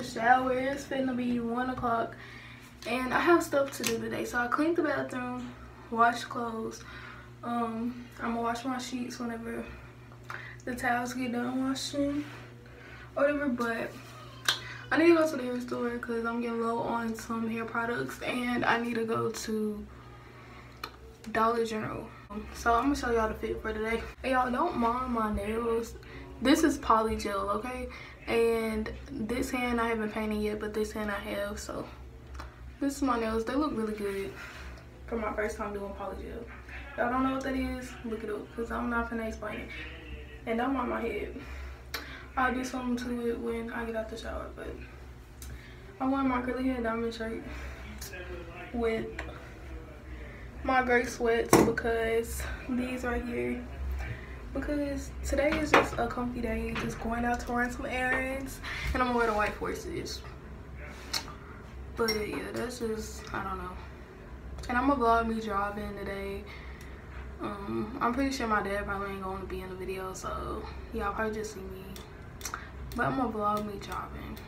the shower. It's finna be one o'clock and I have stuff to do today. So I cleaned the bathroom, washed clothes. Um, I'm gonna wash my sheets whenever the towels get done washing or whatever, but I need to go to the hair store because I'm getting low on some hair products and I need to go to Dollar General. So I'm gonna show y'all the fit for today. Y'all don't mind my nails. This is poly gel, okay? And this hand I haven't painted yet, but this hand I have, so this is my nails. They look really good for my first time doing poly gel. Y'all don't know what that is? Look it up, because I'm not finna explain it. And I'm on my head. I'll do something to it when I get out the shower, but I want my curly hair diamond shirt with my gray sweats because these right here because today is just a comfy day just going out to run some errands. And i'm gonna wear the white forces but yeah that's just i don't know. And i'm gonna vlog me driving today. Um i'm pretty sure my dad probably ain't gonna be in the video so y'all probably just see me. But i'm gonna vlog me driving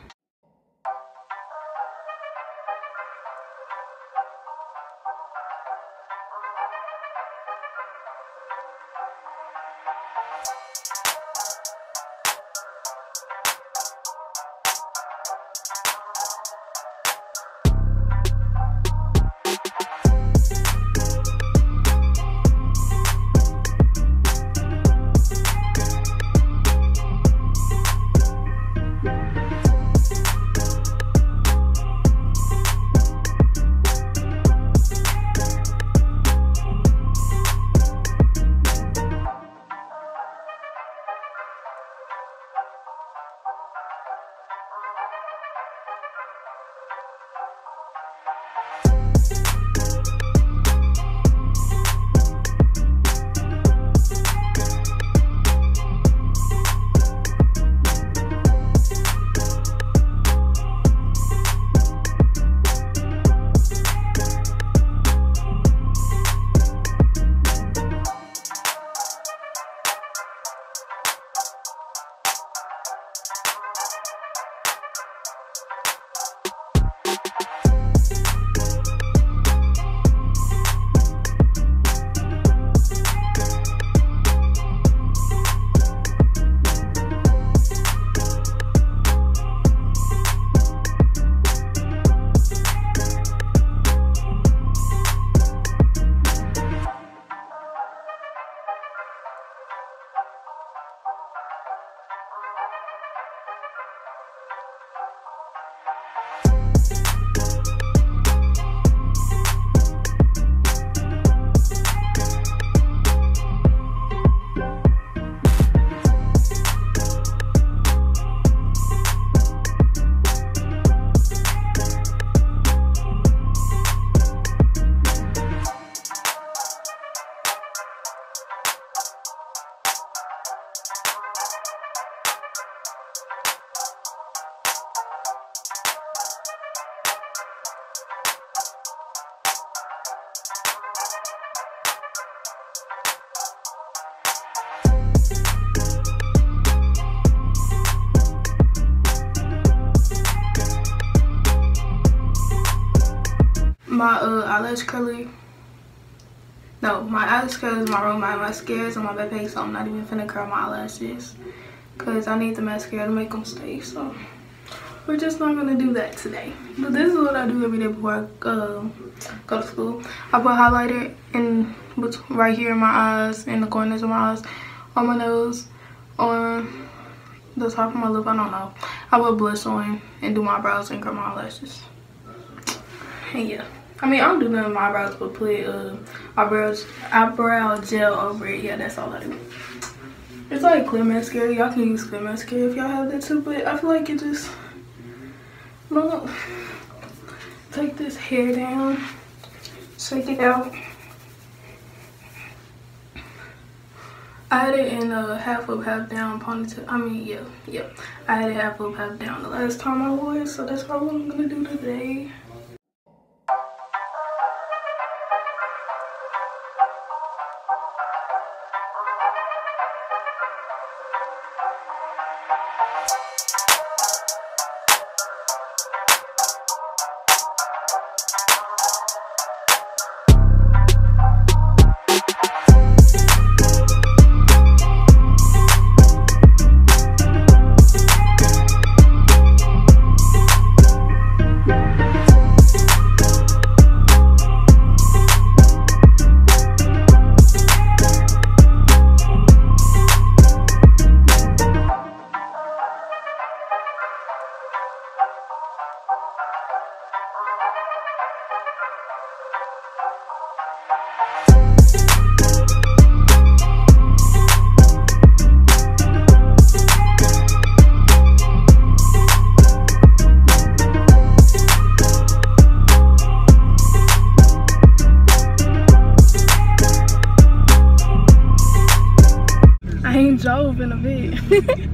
my uh, eyelash curler. No, my eyelash curler is my room. My mascara is on my backpack, so I'm not even finna curl my eyelashes. Because I need the mascara to make them stay, so we're just not gonna do that today. But this is what I do every day before I uh, go to school. I put highlighter in right here in my eyes, in the corners of my eyes, on my nose, on the top of my lip, I don't know. I put blush on and do my brows and curl my eyelashes. And yeah. I mean, I don't do nothing with my eyebrows but put uh, eyebrows, eyebrow gel over it. Yeah, that's all I do. It's like clear mascara. Y'all can use clear mascara if y'all have that too, but I feel like it just, I don't know. Take this hair down, shake it out. I had it in a half up, half down ponytail. I mean, yeah, yeah. I had it half up, half down the last time I wore it, so that's probably what I'm gonna do today. to be.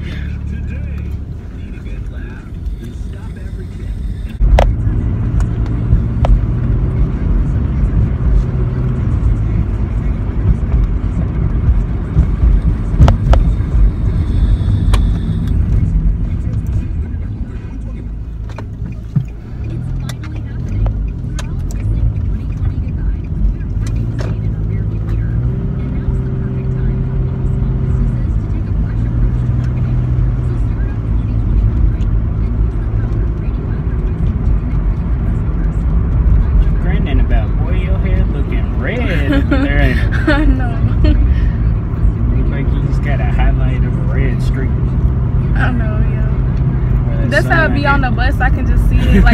drove in a bit. like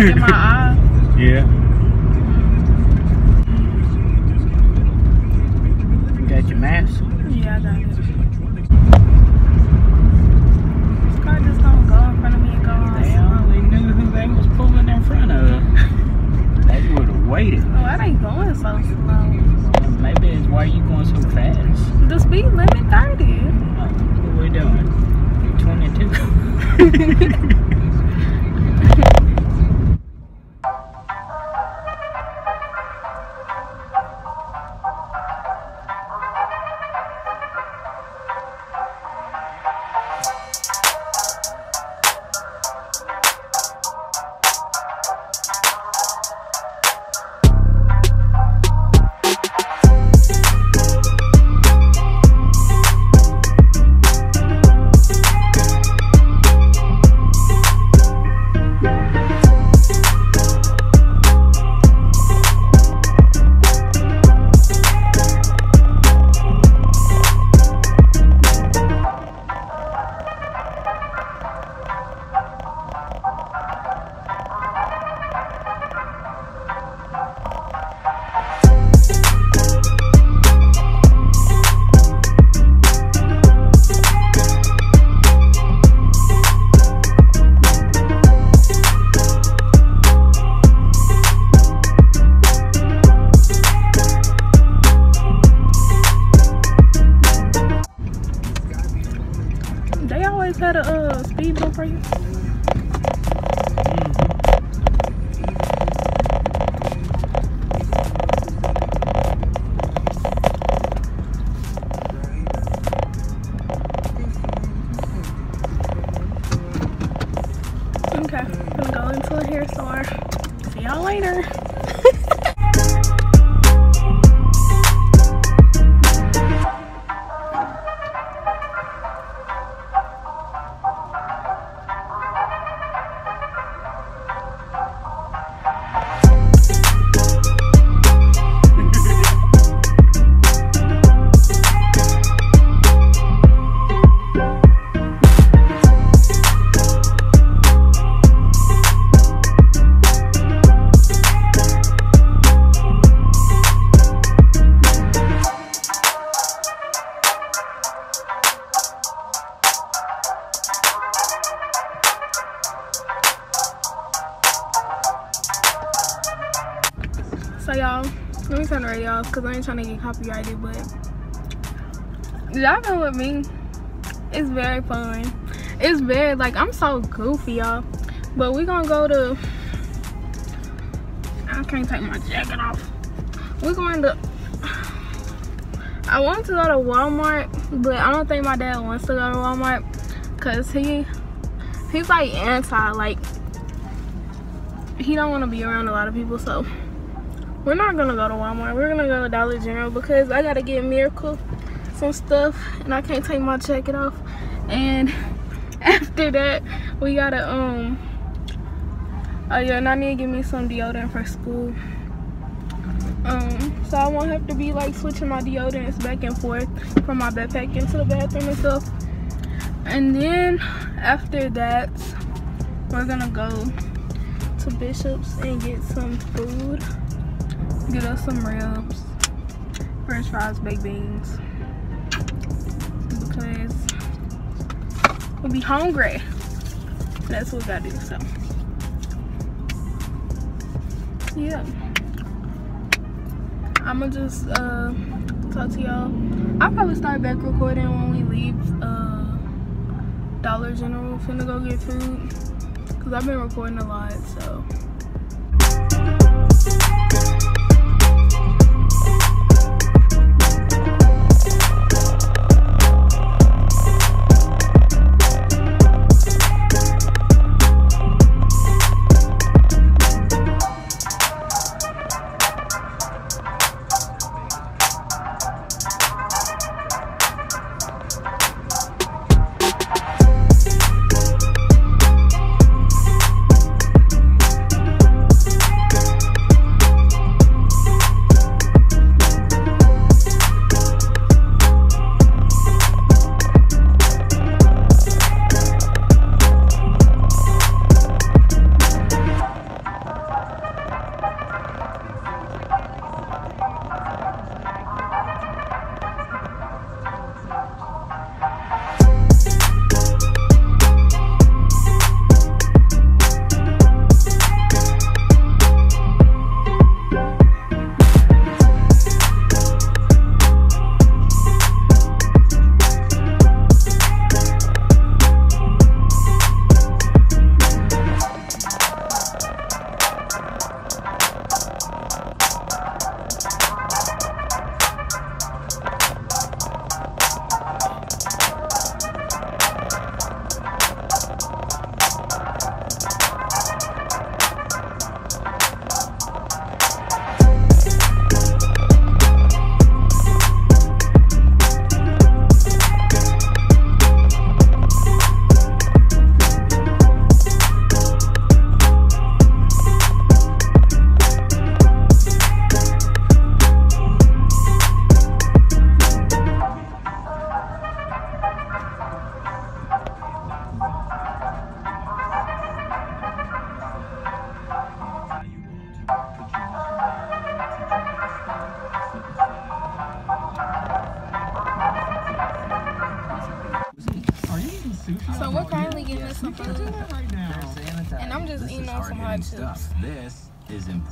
in my eye. Yeah. You got your mask? Yeah, I got it. This car just don't go in front of me and go on. They only knew who they was pulling in front of. they would have waited. Oh, why they going so slow? Maybe it's why you going so fast. The speed limit 30. Oh, what we doing? 22. Later. Because I ain't trying to get copyrighted, but driving with me it's very fun. It's very, like, I'm so goofy, y'all. But we gonna go to, I can't take my jacket off. We're going to, I want to go to Walmart, but I don't think my dad wants to go to Walmart because he, he's like anti, like, he don't want to be around a lot of people, so we're not gonna go to Walmart. We're gonna go to Dollar General because I gotta get Miracle some stuff and I can't take my jacket off. And after that, we gotta, um, oh yeah, and I need to get me some deodorant for school. Um, so I won't have to be like switching my deodorants back and forth from my backpack into the bathroom and stuff. And then after that, we're gonna go to Bishop's and get some food get us some ribs, french fries, baked beans. Because we'll be hungry. That's what we gotta do, so. Yeah. I'ma just uh talk to y'all. I'll probably start back recording when we leave Dollar General finna go get food. Cause I've been recording a lot. So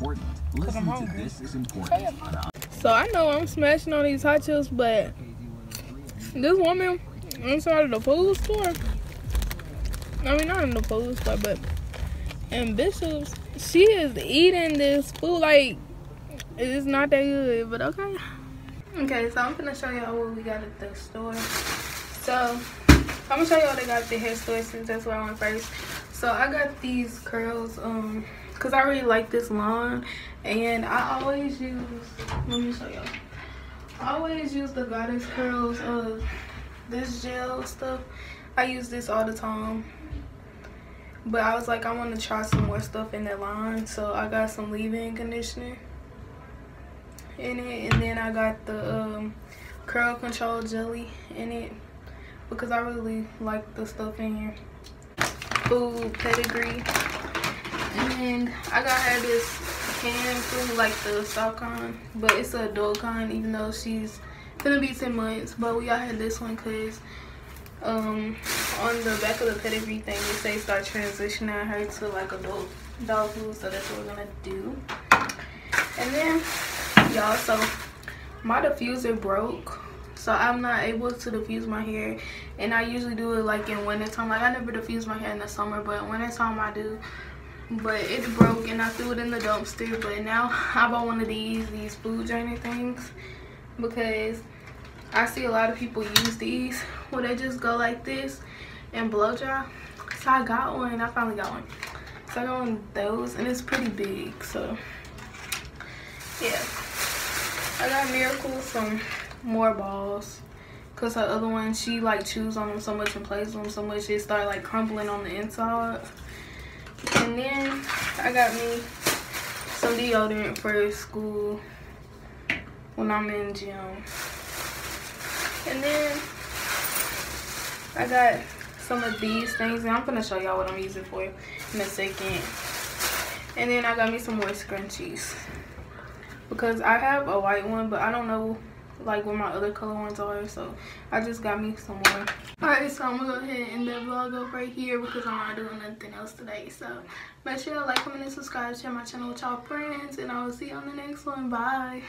important. Listen to this is important. So I know I'm smashing on these hot chips, but this woman inside of the food store, I mean not in the food store, but in Bishop's, she is eating this food like it's not that good, but okay. Okay, so I'm gonna show y'all what we got at the store. So I'm gonna show y'all what they got at the hair store since that's where I went first. So I got these curls, um, cause I really like this line, and I always use. Let me show y'all. I always use the goddess curls, uh, this gel stuff. I use this all the time. But I was like, I want to try some more stuff in that line, so I got some leave-in conditioner in it, and then I got the um, curl control jelly in it because I really like the stuff in here. Food pedigree, and I got her this canned food like the soft kind, but it's an adult kind, even though she's gonna be 10 months. But we got her this one because um on the back of the pedigree thing it say start transitioning her to like adult dog food so that's what we're gonna do. And then y'all so my diffuser broke so i'm not able to diffuse my hair. And i usually do it like in winter time like i never diffuse my hair in the summer but winter time i do but it broke and i threw it in the dumpster but now i bought one of these these food drainer things because I see a lot of people use these where they just go like this and blow dry. So I got one. I finally got one. So I got one of those and it's pretty big. So yeah. I got Miracle some more balls. Cause her other one, she like chews on them so much and plays with them so much it start like crumbling on the inside. And then I got me some deodorant for school when I'm in gym. And then I got some of these things, and I'm gonna show y'all what I'm using for in a second. And then I got me some more scrunchies because I have a white one, but I don't know like what my other color ones are, so I just got me some more. Alright, so I'm gonna go ahead and end the vlog up right here because I'm not doing nothing else today. So make sure to like, comment, and subscribe, share my channel with y'all friends, and I will see you on the next one. Bye.